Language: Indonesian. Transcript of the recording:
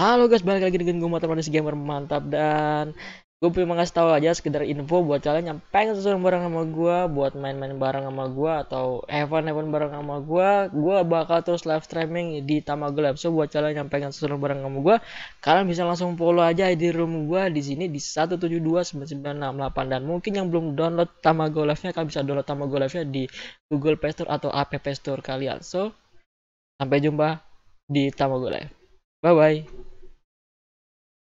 Halo guys, balik lagi dengan gue Mata si Gamer mantap dan gue pengen ngasih tahu aja sekedar info buat kalian yang pengen sesuatu bareng sama gue, buat main-main bareng sama gue atau Evan-Evan bareng sama gue, gue bakal terus live streaming di Tamago Lab. So buat kalian yang pengen sesuatu bareng sama gue, kalian bisa langsung follow aja di room gue di sini di 1729968 dan mungkin yang belum download Tamago Live-nya kalian bisa download Tamago Live-nya di Google Play Store atau App Store kalian. So sampai jumpa di Tamago Live. Bye bye.